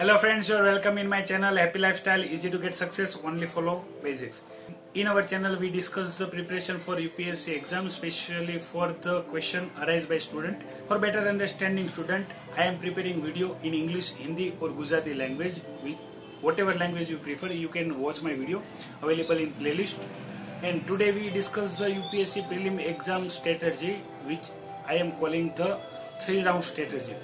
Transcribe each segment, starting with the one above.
Hello friends, you are welcome in my channel Happy Lifestyle Easy to get success only follow basics. In our channel we discuss the preparation for UPSC exam especially for the question arise by student. For better understanding student, I am preparing video in English, Hindi or Gujarati language. Whatever language you prefer, you can watch my video available in playlist. And today we discuss the UPSC prelim exam strategy which I am calling the three round strategy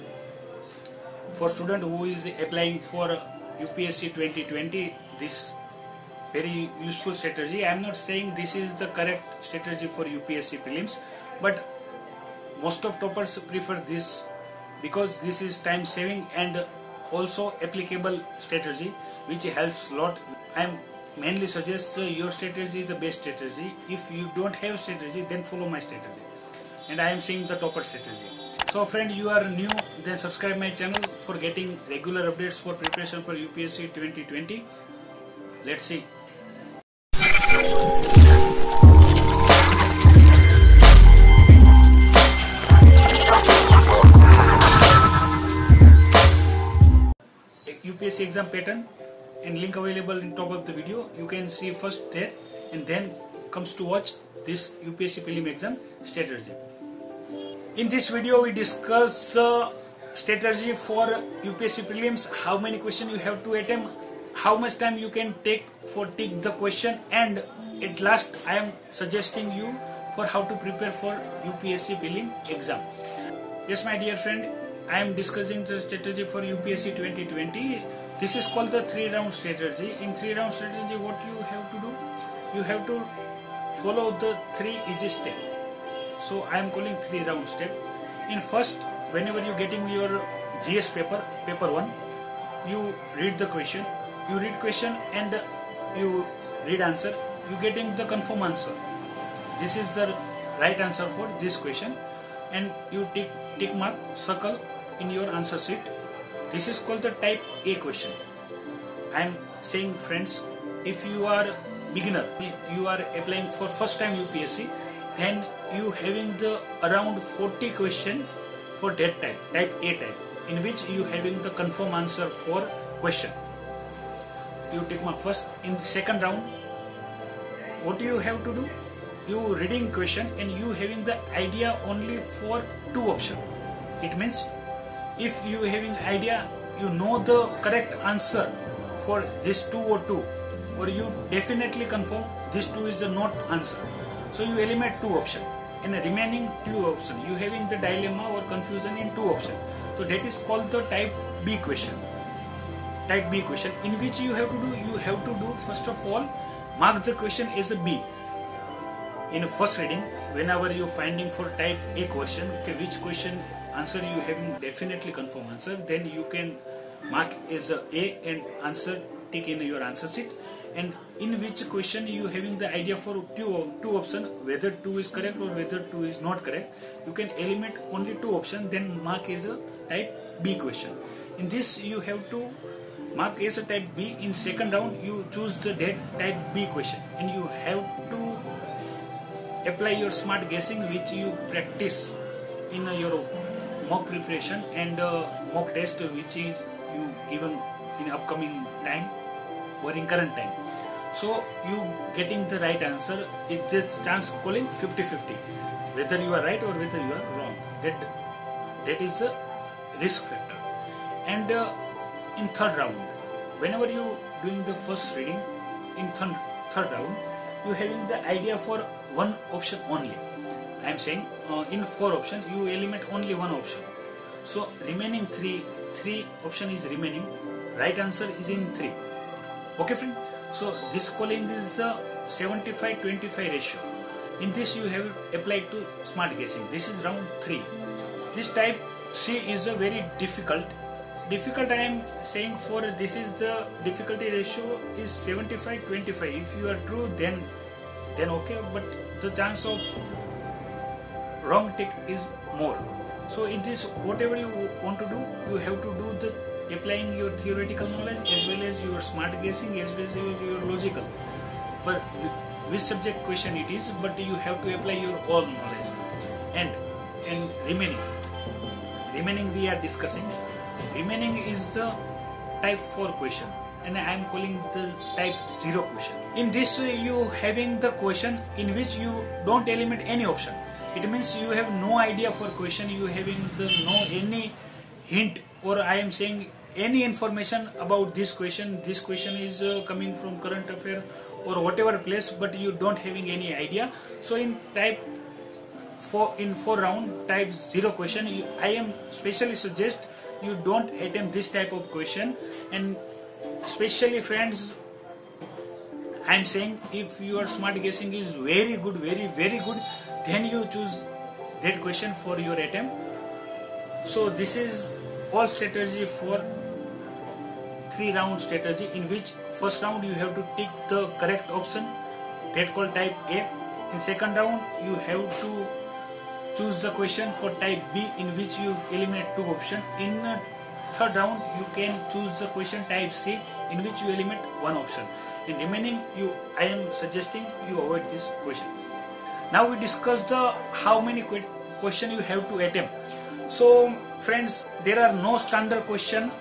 for student who is applying for UPSC 2020 this very useful strategy. I am not saying this is the correct strategy for UPSC prelims but most of toppers prefer this because this is time saving and also applicable strategy which helps lot. I am mainly suggest uh, your strategy is the best strategy. If you don't have strategy then follow my strategy. And I am saying the topper strategy so friend you are new then subscribe my channel for getting regular updates for preparation for UPSC 2020 let's see. UPSC exam pattern and link available in top of the video. You can see first there and then comes to watch this UPSC prelim exam strategy in this video, we discuss the strategy for UPSC prelims, how many questions you have to attempt, how much time you can take for take the question, and at last, I am suggesting you for how to prepare for UPSC prelim exam. Yes, my dear friend, I am discussing the strategy for UPSC 2020. This is called the three round strategy. In three round strategy, what you have to do? You have to follow the three easy steps so I am calling three round step. In first, whenever you getting your GS paper, paper one, you read the question, you read question and you read answer, you getting the confirm answer. This is the right answer for this question and you tick, tick mark circle in your answer sheet. This is called the type A question. I am saying friends, if you are beginner, you are applying for first time UPSC, then you having the around 40 questions for that type, type A type, in which you having the confirm answer for question. You take mark first. In the second round, what do you have to do? You reading question and you having the idea only for two option. It means if you having idea, you know the correct answer for this two or two, or you definitely confirm this two is the not answer. So you eliminate two option in the remaining two option you having the dilemma or confusion in two option so that is called the type b question. Type b question. In which you have to do you have to do first of all mark the question as a b. In first reading whenever you finding for type a question okay which question answer you having definitely confirm answer then you can mark as a a and answer tick in your answer sheet and in which question you having the idea for two two option whether two is correct or whether two is not correct you can eliminate only two option then mark as a type b question. In this you have to mark as a type b. In second round you choose the type b question. And you have to apply your smart guessing which you practice in your mock preparation and uh, mock test which is you given in upcoming time or in current time. So you getting the right answer, it's the chance calling 50-50. Whether you are right or whether you are wrong. That that is the risk factor. And uh, in third round, whenever you doing the first reading, in third third round, you having the idea for one option only. I am saying uh, in four option you eliminate only one option. So remaining three three option is remaining. Right answer is in three okay friend so this calling is the 75-25 ratio. In this you have applied to smart guessing. This is round 3 this type C is a very difficult. Difficult I am saying for this is the difficulty ratio is 75-25 if you are true then then okay but the chance of wrong tick is more. So in this whatever you want to do you have to do the applying your theoretical knowledge as well as your smart guessing as well as your logical. But which subject question it is, but you have to apply your own knowledge. And and remaining, remaining we are discussing. Remaining is the type 4 question and I am calling the type 0 question. In this way you having the question in which you don't eliminate any option. It means you have no idea for question, you having the no any hint or I am saying any information about this question. This question is uh, coming from current affair or whatever place but you don't having any idea. So in type for in four round type zero question you, I am specially suggest you don't attempt this type of question and especially friends I'm saying if your smart guessing is very good, very, very good, then you choose that question for your attempt. So this is all strategy for three round strategy in which first round you have to tick the correct option that called type A. In second round you have to choose the question for type B in which you eliminate two options. In third round you can choose the question type C in which you eliminate one option. In remaining you I am suggesting you avoid this question. Now we discuss the how many question you have to attempt. So friends there are no standard question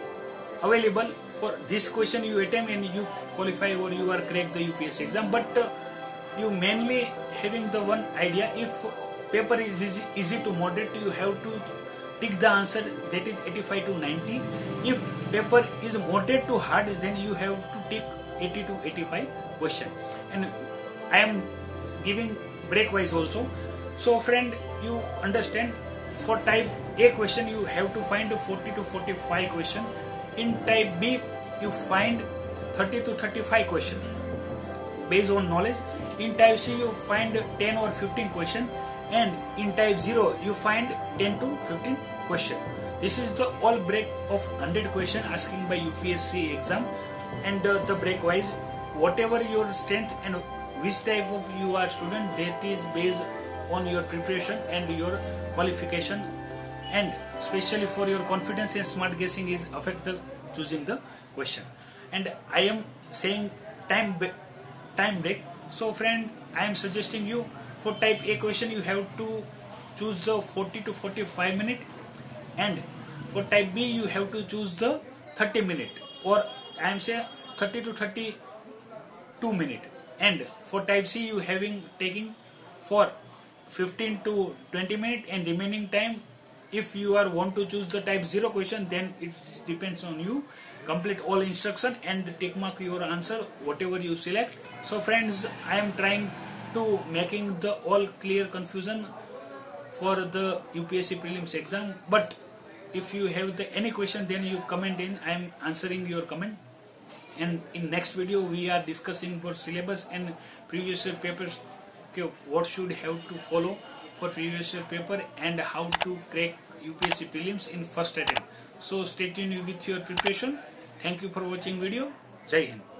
available for this question you attempt and you qualify or you are correct the UPSC exam. But uh, you mainly having the one idea if paper is easy, easy to moderate you have to pick the answer that is 85 to 90 if paper is moderate to hard then you have to take 80 to 85 question. And i am giving break wise also. So friend you understand for type a question you have to find 40 to 45 question in type b you find 30 to 35 question based on knowledge in type c you find 10 or 15 question and in type 0 you find 10 to 15 question. This is the all break of 100 question asking by UPSC exam and uh, the break wise whatever your strength and which type of you are student that is based on your preparation and your qualification and especially for your confidence and smart guessing is affected choosing the question. And I am saying time time break. So friend I am suggesting you for type A question you have to choose the 40 to 45 minute. And for type B you have to choose the 30 minute. Or I am saying 30 to 32 minute. And for type C you having taking for 15 to 20 minute and remaining time if you are want to choose the type 0 question then it depends on you. Complete all instruction and tick mark your answer whatever you select. So friends i am trying to making the all clear confusion for the upsc prelims exam. But if you have the any question then you comment in. I am answering your comment. And in next video we are discussing for syllabus and previous papers okay, what should have to follow for previous year paper and how to crack UPSC prelims in first attempt. So stay tuned with your preparation. Thank you for watching video. Jai Hind.